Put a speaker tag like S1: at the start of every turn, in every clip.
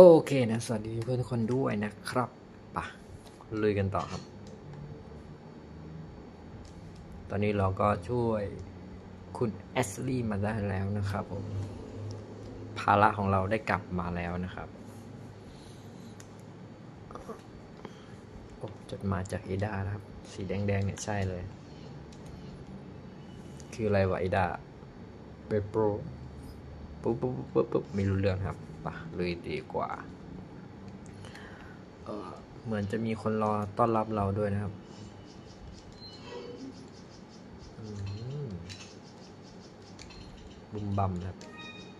S1: โอเคนะ สวัสดีเพื่อนทุกคนด้วยนะครับปะลุยกันต่อครับ ตอนนี้เราก็ช่วยคุณแอสลี่มาได้แล้วนะครับผม ภาระของเราได้กลับมาแล้วนะครับ โอ้จดมาจากเอดานะครับ สีแดงๆเนี่ยใช่เลย คืออะไรวะเอดาเบโปร ปุ๊บปุ๊บปุ๊บปุ๊บไม่รู้เรื่องครับปะเลยดีกว่า เออเหมือนจะมีคนรอต้อนรับเราด้วยนะครับอืมบุมบัมครับ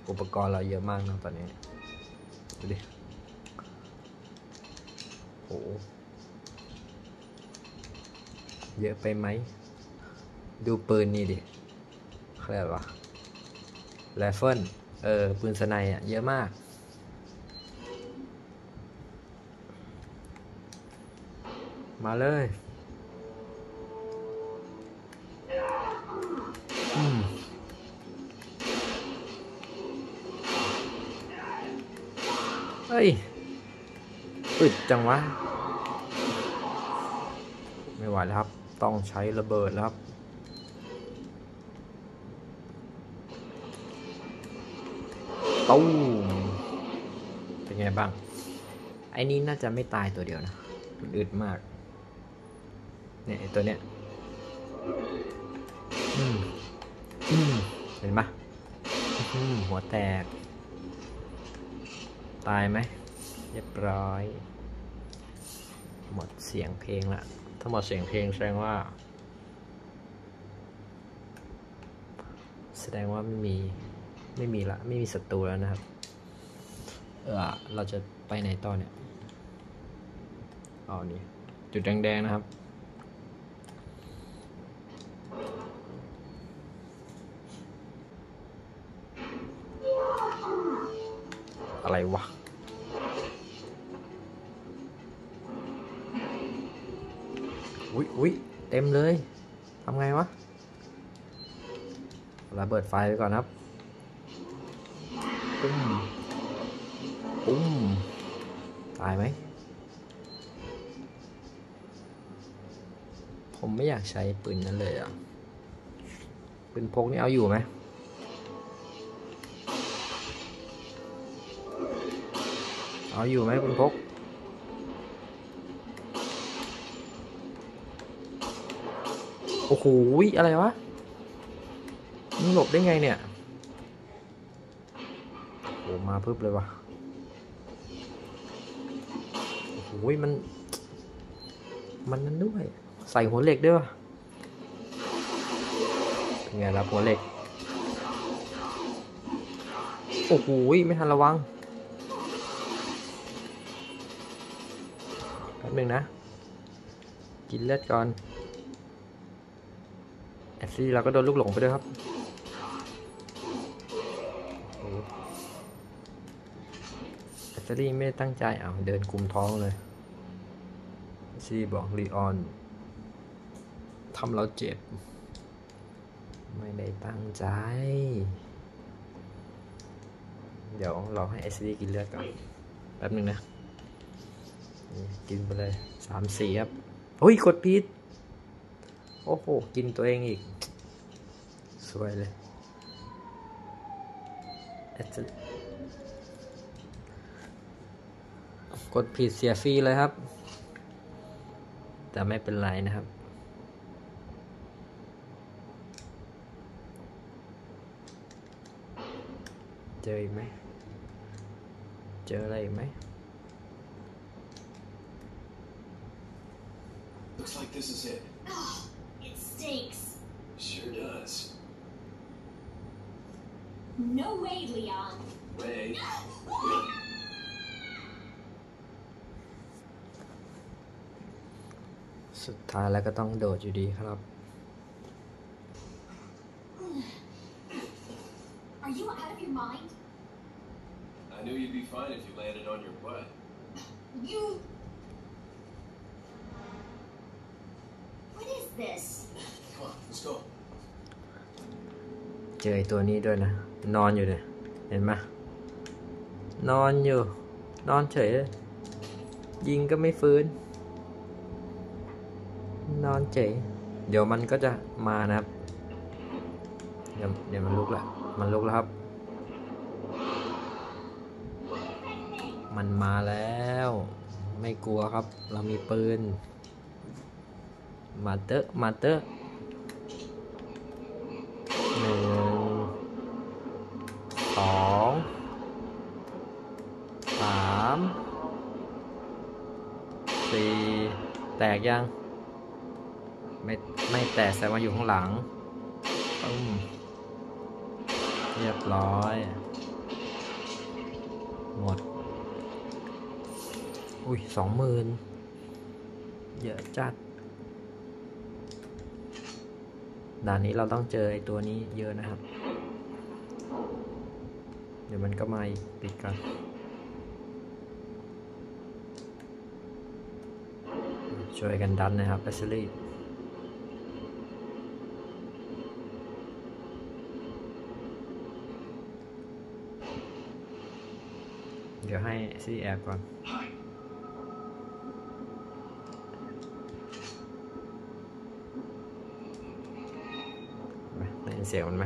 S1: อุปกรณ์เราเยอะมากนะตอนนี้ ดูดิโหเยอะไปไหม ดูปืนนี่ดิเขาเรียกว่าไรเฟิล เออปืนสไนอะเยอะมากมาเลยเฮ้ยอึดจังวะ ไม่ไหวแล้วครับ ต้องใช้ระเบิดแล้วครับ ตู้มเป็นไงบ้าง ไอ้นี้น่าจะไม่ตายตัวเดียวนะมันอึดมาก เนี่ยไอ้ตัวเนี้ย อืม อืม เห็นปะอืมหัวแตก ตายไหม เรียบร้อย หมดเสียงเพลงละ ถ้าหมดเสียงเพลงแสดงว่า แสดงว่าไม่มี ไม่มีละ ไม่มีศัตรูแล้วนะครับ เออเราจะไปไหนต่อเนี่ยเอานี่จุดแดงๆนะครับ อะไรวะอุ๊ยอุ๊ยเต็มเลยทำไงวะระเบิดไฟไปก่อนครับ ปุ้มปุ้มตายไหม ผมไม่อยากใช้ปืนนั้นเลยอะ ปืนพกนี่เอาอยู่ไหมเอาอยู่ไหมปืนพกโอ้โหอะไรวะมึงหลบได้ไงเนี่ย มาพึบเลยวะโอ้โหมัน มันนั่นด้วย ใส่หัวเหล็กด้วยวะเป็นไงรับหัวเหล็ก โอ้โหไม่ทันระวังแป๊บนึงนะ กินเลือดก่อน แอชลี่เราก็โดนลูกหลงไปด้วยครับ แอชลี่ไม่ได้ตั้งใจเอาเดินกุมท้องเลยซีบอกลีออนทำเราเจ็บ ไม่ได้ตั้งใจ เดี๋ยวเราให้แอดซี่กินเลือดก่อน แป๊บหนึ่งนะ กินไปเลยสามสี่ครับโอ้ย กดผิดโอ้โห กินตัวเองอีก สวยเลยแอดจะ กดผิดเสียฟรีเลยครับ แต่ไม่เป็นไรนะครับ เจออีกไหม เจออะไรอีกไหม
S2: Looks like this is it.
S3: Oh, it stinks.
S2: Sure does.
S3: No way, Leon.
S2: Way.
S1: สุดท้ายแล้วก็ต้องโดดอยู่ดีครับ
S3: Are you out of your mind?
S2: I knew you'd be fine if you landed on your butt.
S3: You. What is this?
S2: Come on, let's go.
S1: เจอไอตัวนี้ด้วยนะ นอนอยู่เนี่ย เห็นไหมนอนอยู่ นอนเฉยเลยยิงก็ไม่ฟื้น นอนเฉย เดี๋ยวมันก็จะมานะครับ เดี๋ยวเดี๋ยวมันลุกละมันลุกแล้วครับ มันมาแล้ว ไม่กลัวครับ เรามีปืน มาเตอะมาเตอะหนึ่งสองสามสี่แตกยัง ไม่ไม่แตกแสดงว่าอยู่ข้างหลังอืมเรียบร้อย หมด อุ้ยสองหมื่นเยอะจัดด่านนี้เราต้องเจอไอ้ตัวนี้เยอะนะครับ เดี๋ยวมันก็มาอีกปิดกันช่วยกันดันนะครับแบตเตอรี่ เดี๋ยวให้ซีแอบก่อนไหมได้ยินเสียงมันไหม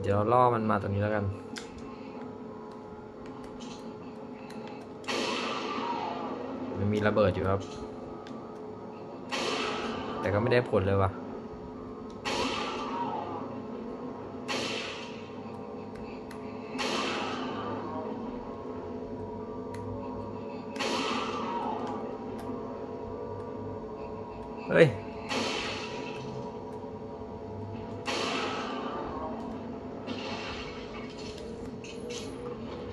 S1: เดี๋ยวล่อมันมาตรงนี้แล้วกันมันมีระเบิดอยู่ครับ แต่ก็ไม่ได้ผลเลยว่ะ เฮ้ย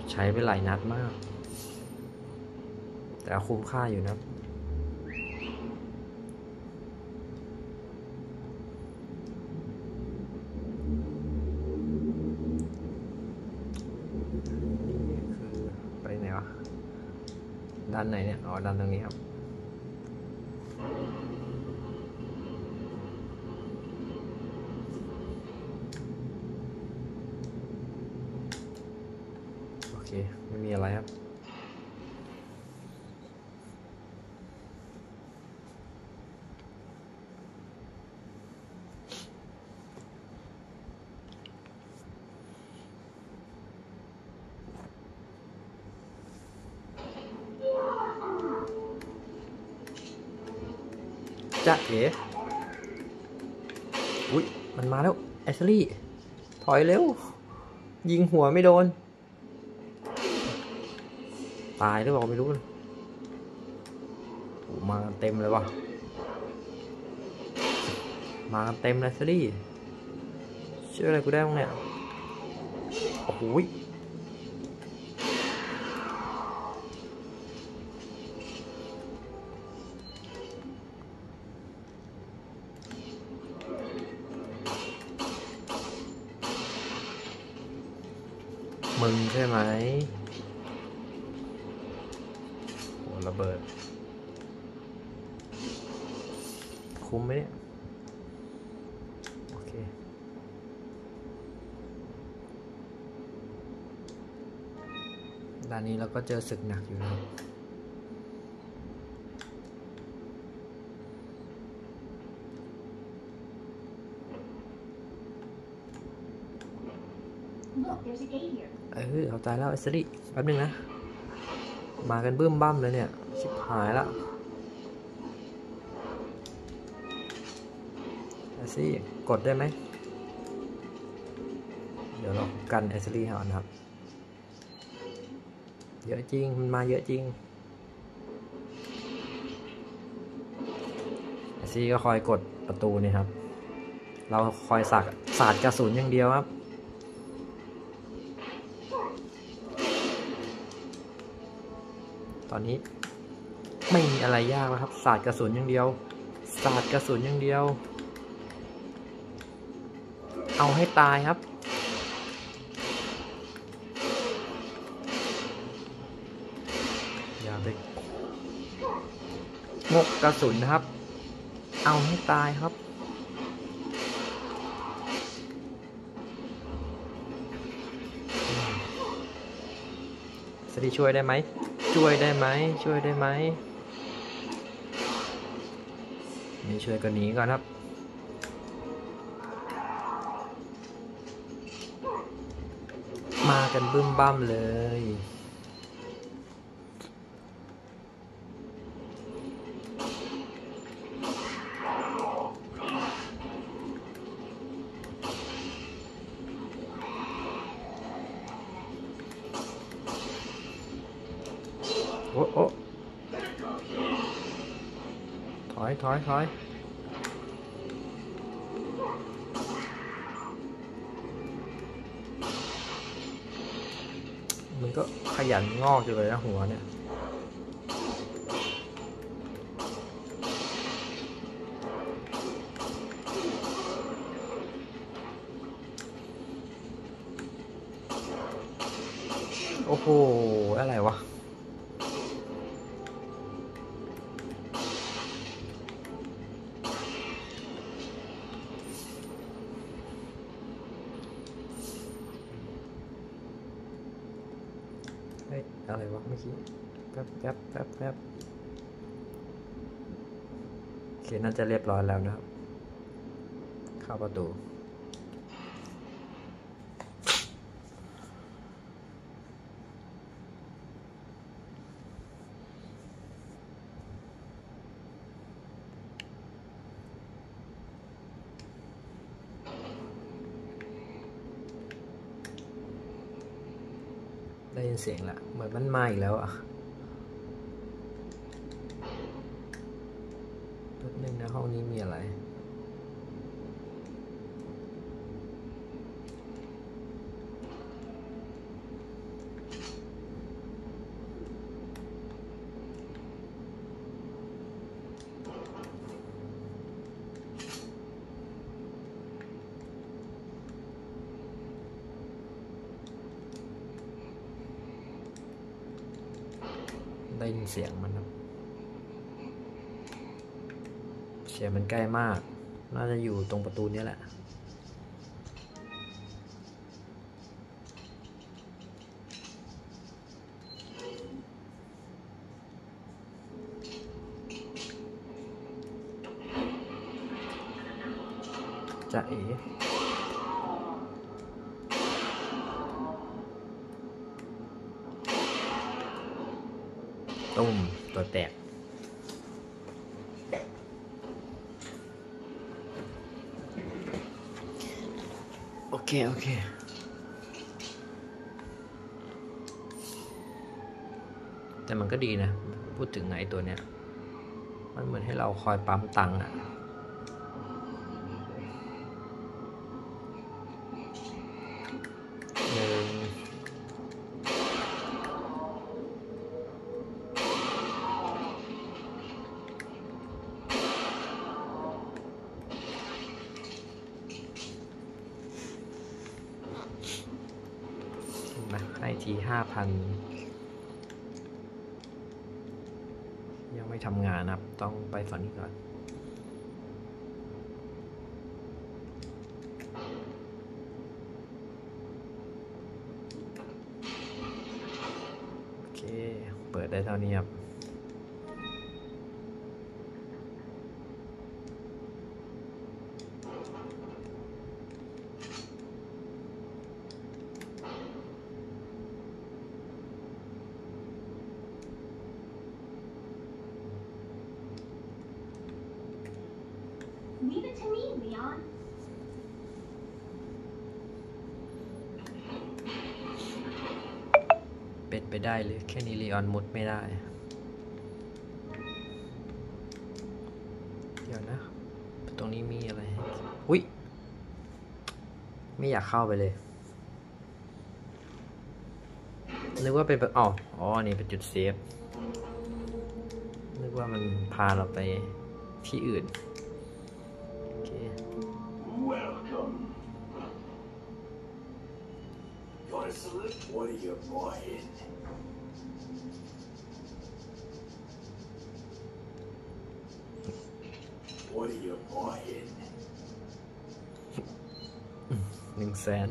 S1: ใช้ไปหลายนัดมาก แต่คุ้มค่าอยู่นะไปไหนวะด้านไหนเนี่ย อ๋อ ด้านตรงนี้ครับ โอเค ไม่มีอะไรครับ จะเอ๋อุ้ยมันมาแล้วแอชลี่ ถอยเร็ว ยิงหัวไม่โดน ตายหรือเปล่าไม่รู้นะโอ้มาเต็มเลยว่ะ มาเต็มเลยซิลี่ช่วยอะไรกูได้บ้างเนี่ย โอ้โห มึงใช่ไหมโอ้ระเบิด คุ้มไหมเนี่ย โอเค ด้านนี้เราก็เจอศึกหนักอยู่นะ ครับ
S3: Look, there's a gate here.
S1: เอาใจแล้วไอซิลี่แป๊บนึงนะ มากันบึ้มบ้ามเลยเนี่ย ชิบหายละไอซี่กดได้ไหม เดี๋ยวเรากันไอซิลี่ห้ก่อนครับ เยอะจริง มันมาเยอะจริงไอซี่ก็คอยกดประตูนี่ครับ เราคอยสักสาดกระสุนอย่างเดียวครับ ตอนนี้ ไม่มีอะไรยากแล้วครับสาดกระสุนอย่างเดียวสาดกระสุนอย่างเดียว เอาให้ตายครับ อย่าไปงกกระสุนนะครับ เอาให้ตายครับสดีช่วยได้ไหม ช่วยได้ไหมช่วยได้ไหมไม่ช่วยก็หนีก่อนครับมากันบึ้มบ้ามเลย โอ้โอ้ ถอยถอยถอยมันก็ อะไรวะเมื่อกี้แป๊บแป๊บแป๊บแป๊บโอเคน่าจะเรียบร้อยแล้วนะครับ เข้าประตู ได้ยินเสียงละเห มือนมันมาอีกแล้วอะแป๊บนึงนะห้องนี้มีอะไร ได้ ยินเสียงมันครับ เสียงมันใกล้มาก น่าจะอยู่ตรงประตูนี้แหละเอ๋ตุ้มตัวแตก โอเคโอเคแต่มันก็ดีนะ พูดถึงไอ้ตัวเนี้ย มันเหมือนให้เราคอยปั๊มตังค์อะหนึ่งเห็นไหมให้ทีห้าพัน ยังไม่ทำงานนะครับ ต้องไป ฝั่งนี้ก่อนโอเค เปิดได้เท่านี้ครับ
S3: Leave it to me, Leon.
S1: เป็น ได้หรือแค่นี้ลีออนมุดไม่ได้ เดี๋ยวนะ ตรงนี้มีอะไร อุ้ย ไม่อยากเข้าไปเลย นึกว่าเป็นอ๋ออ๋อ นี่เป็นจุดเซฟ นึกว่ามันพาเราไปที่อื่น
S2: What are you buying? What are you buying?
S1: หนึ่งแสน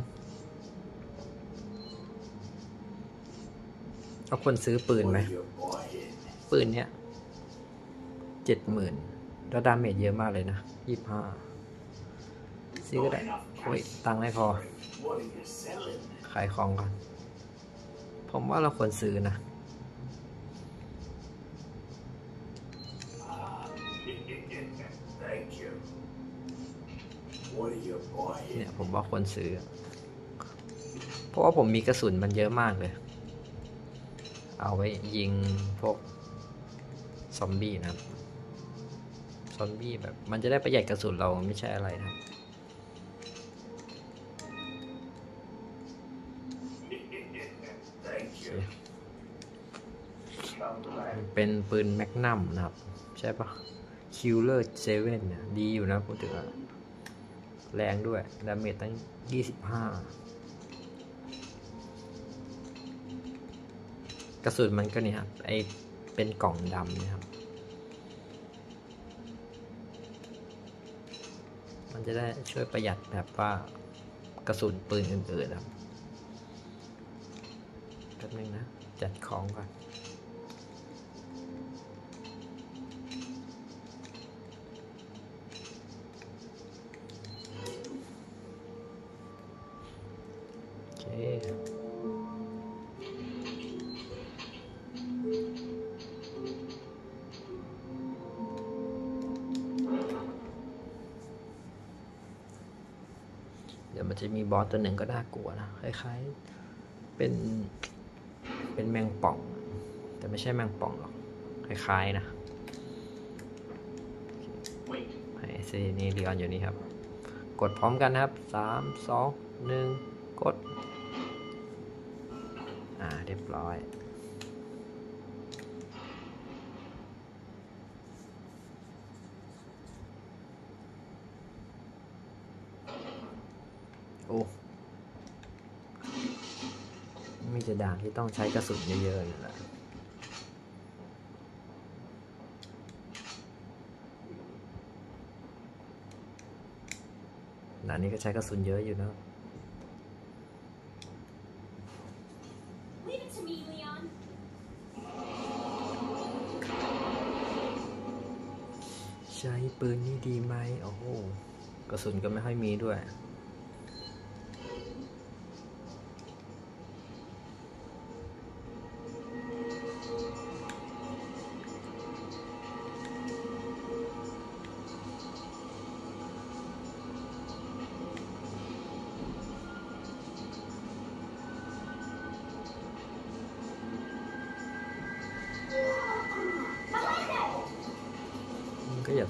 S1: เราควรซื้อปืนไหม
S4: What are you buying?
S1: ปืนเนี้ยเจ็ดหมื่นแล้วดาเมจเยอะมากเลยนะยี่ห้าซื้อก็ได้โอ้ยตังค์ไม่พอ
S4: What are you selling?
S1: ขายของก่อน ผมว่าเราควรซื้อนะ เนี่ยผมว่าควรซื้อ เพราะว่าผมมีกระสุนมันเยอะมากเลย เอาไว้ยิงพวกซอมบี้นะครับ ซอมบี้แบบมันจะได้ประหยัดกระสุนเราไม่ใช่อะไรนะ เป็นปืน Magnum นะครับ ใช่ปะ Killer Seven เนี่ยดีอยู่นะพูดถึงอแรงด้วย damage ตั้งยี่สิบห้ากระสุนมันก็นี่ครับ ไอเป็นกล่องดำนี่ยครับ มันจะได้ช่วยประหยัดแบบว่ากระสุนปืนอื่นๆครับแป๊บนึงนะ จัดของก่อน จะมีบอสตัวหนึ่งก็น่ากลัวนะคล้ายๆเป็นเป็นแมงป่อง แต่ไม่ใช่แมงป่องหรอกคล้ายๆนะ
S4: Wait.
S1: ไอซีนี่เรียนอยู่นี่ครับ กดพร้อมกันนะครับสามสองหนึ่งกด อ่าเรียบร้อย โอ้ มีแต่ด่านที่ต้องใช้กระสุนเยอะๆนี่แหละด่านนี้ก็ใช้กระสุนเยอะอยู่นะ
S3: Leave it to me, Leon.
S1: ใช้ปืนนี่ดีไหม โอ้โห กระสุนก็ไม่ค่อยมีด้วย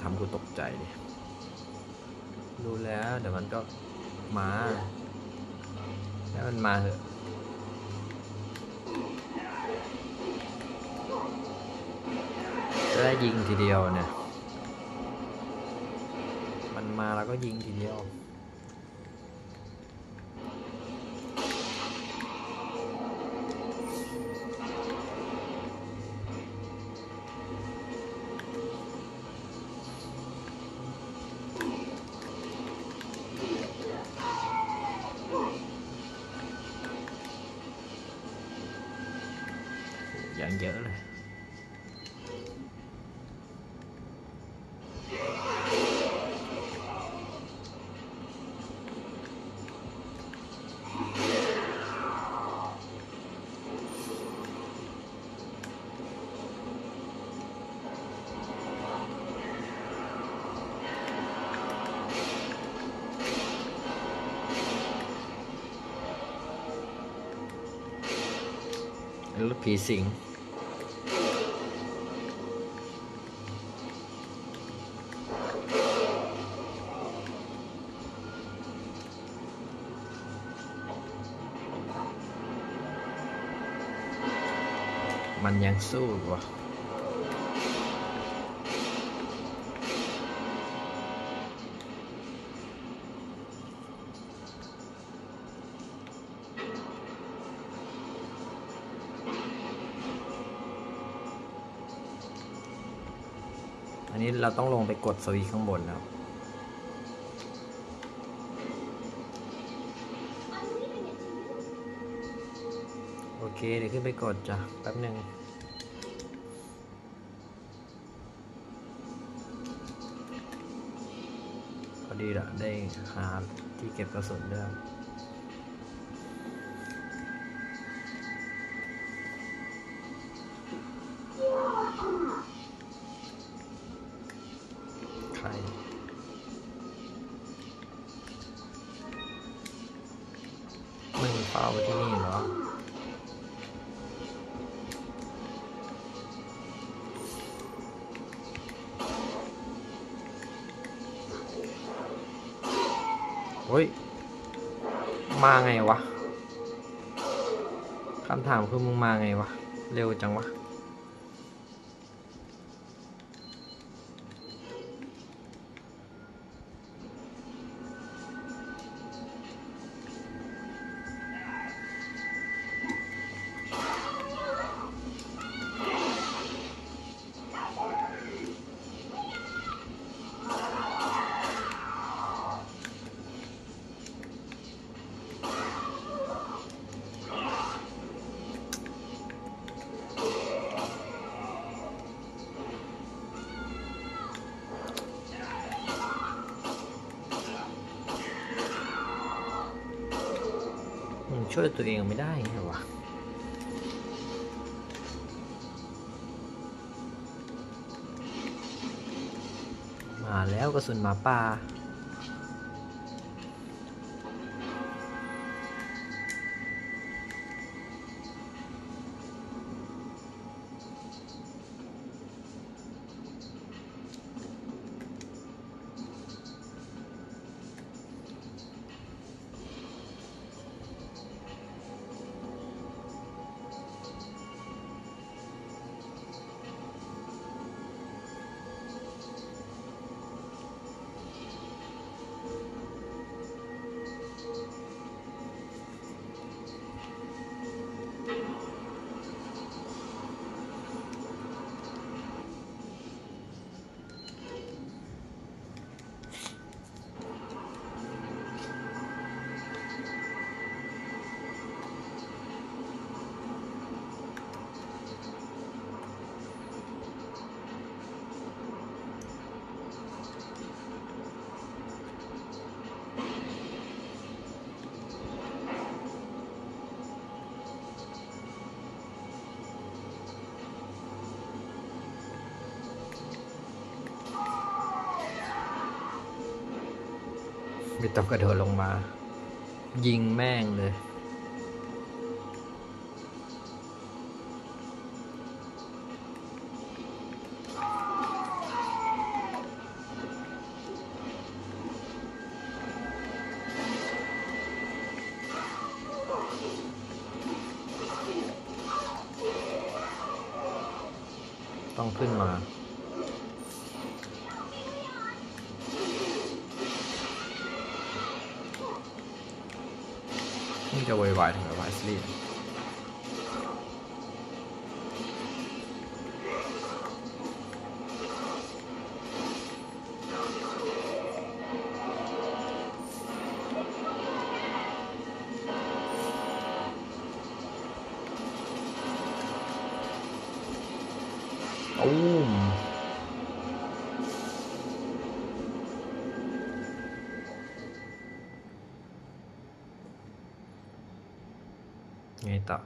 S1: ทำกูตกใจดิรู้แล้วเดี๋ยวมันก็มาแล้วมันมาเถอะจะได้ยิงทีเดียวเนี่ย มันมาแล้วก็ยิงทีเดียว ผีสิงมันยังสู้อยู่วะ นี้เราต้องลงไปกดสวิตช์ข้างบนแล้วโอเค เดี๋ยวขึ้นไปกดจ้ะ แป๊บหนึ่งพอดีละได้หาที่เก็บกระสุนด้วย เฮ้ย มาไงวะคำถามคือมึงมาไงวะ เร็วจังวะ ช่วยตัวเองไม่ได้ไงวะมาแล้วกระสุนหมาป่า ไม่ต้องกระโดดลงมา ยิงแม่งเลย ต้องขึ้นมา มึงจะโวย ไงต่อ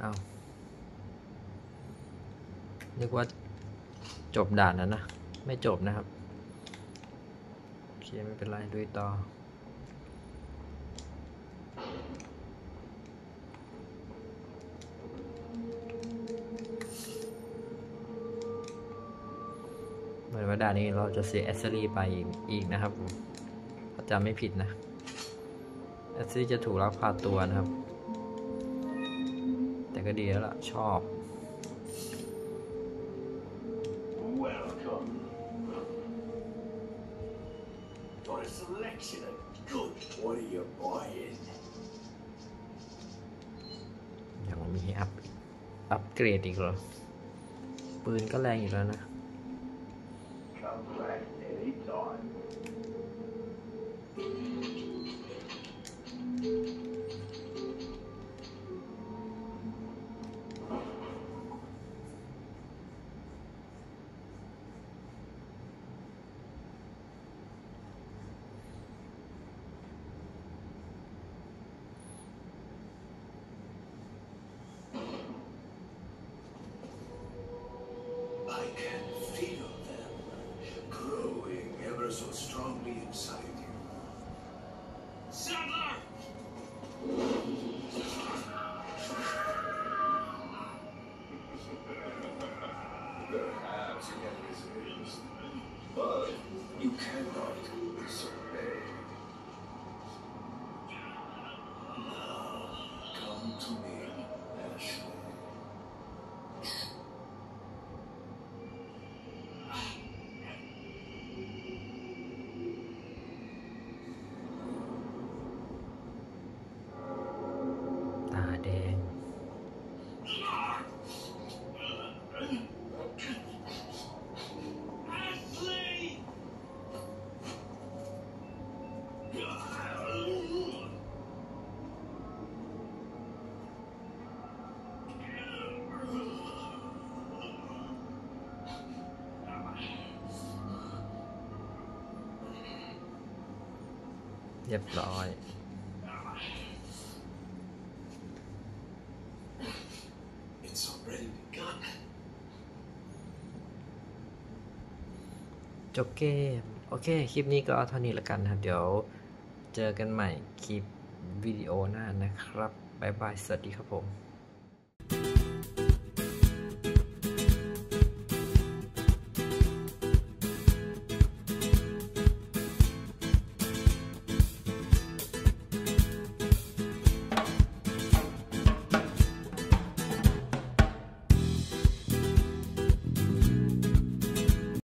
S1: เอานึกว่าจบด่านแล้วนะ ไม่จบนะครับ โอเค ไม่เป็นไรดูต่อ นว่าด่านนี้เราจะเสียแอชลี่ย์ไปอีกอีกนะครับผมถ้าจำไม่ผิดนะแอชลี่ย์จะถูกลักพาตัวนะครับ แต่ก็ดีแล้วล่ะ ชอบ
S4: Welcome. Got a selection of good. What are you buying?
S1: อย่างมี upอัพเกรดอีกเหรอ ปืนก็แรงอยู่แล้วนะ
S2: inside you.
S1: เรียบร้อย จบเกม โอเค คลิปนี้ก็เท่านี้ละกันครับ เดี๋ยวเจอกันใหม่คลิปวิดีโอหน้านะครับ บ๊ายบาย สวัสดีครับผม